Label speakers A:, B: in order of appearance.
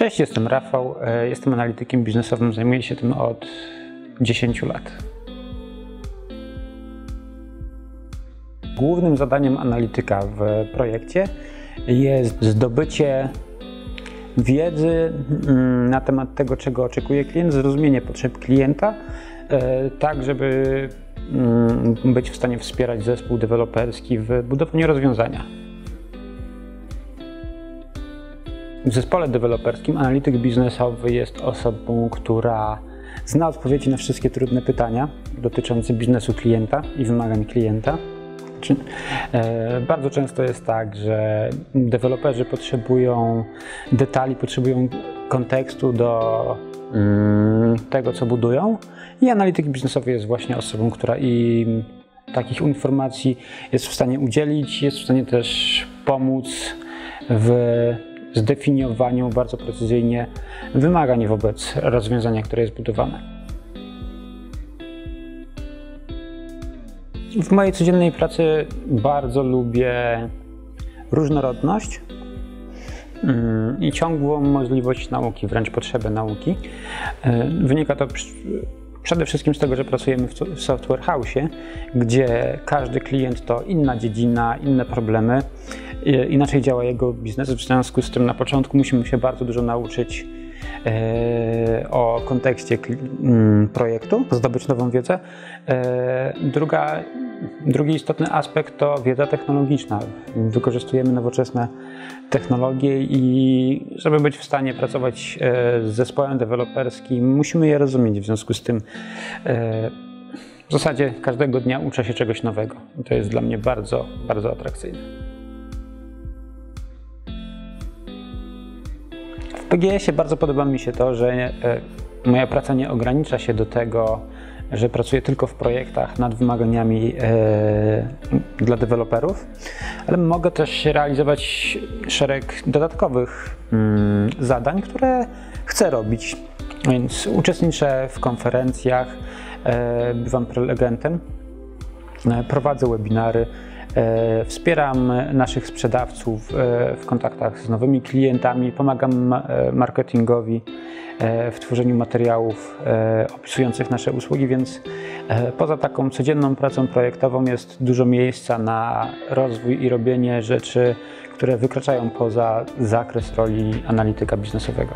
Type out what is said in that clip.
A: Cześć, jestem Rafał, e, jestem analitykiem biznesowym, zajmuję się tym od 10 lat. Głównym zadaniem analityka w projekcie jest zdobycie wiedzy mm, na temat tego, czego oczekuje klient, zrozumienie potrzeb klienta, e, tak żeby mm, być w stanie wspierać zespół deweloperski w budowaniu rozwiązania. W zespole deweloperskim analityk biznesowy jest osobą, która zna odpowiedzi na wszystkie trudne pytania dotyczące biznesu klienta i wymagań klienta. E, bardzo często jest tak, że deweloperzy potrzebują detali, potrzebują kontekstu do mm, tego, co budują, i analityk biznesowy jest właśnie osobą, która im takich informacji jest w stanie udzielić, jest w stanie też pomóc w zdefiniowaniu bardzo precyzyjnie wymagań wobec rozwiązania, które jest budowane. W mojej codziennej pracy bardzo lubię różnorodność mm, i ciągłą możliwość nauki, wręcz potrzebę nauki. E, wynika to przede wszystkim z tego, że pracujemy w software house, gdzie każdy klient to inna dziedzina, inne problemy inaczej działa jego biznes. W związku z tym na początku musimy się bardzo dużo nauczyć e, o kontekście mm, projektu, zdobyć nową wiedzę. E, druga, drugi istotny aspekt to wiedza technologiczna. Wykorzystujemy nowoczesne technologie i żeby być w stanie pracować e, z zespołem deweloperskim, musimy je rozumieć. W związku z tym w zasadzie każdego dnia uczę się czegoś nowego. To jest dla mnie bardzo, bardzo atrakcyjne. PGS-ie bardzo podoba mi się to, że e, moja praca nie ogranicza się do tego, że pracuję tylko w projektach nad wymaganiami e, dla deweloperów, ale mogę też realizować szereg dodatkowych mm, zadań, które chcę robić. Więc uczestniczę w konferencjach, e, bywam prelegentem, prowadzę webinary, wspieram naszych sprzedawców e, w kontaktach z nowymi klientami, pomagam e, marketingowi w tworzeniu materiałów opisujących nasze usługi, więc poza taką codzienną pracą projektową jest dużo miejsca na rozwój i robienie rzeczy, które wykraczają poza zakres roli analityka biznesowego.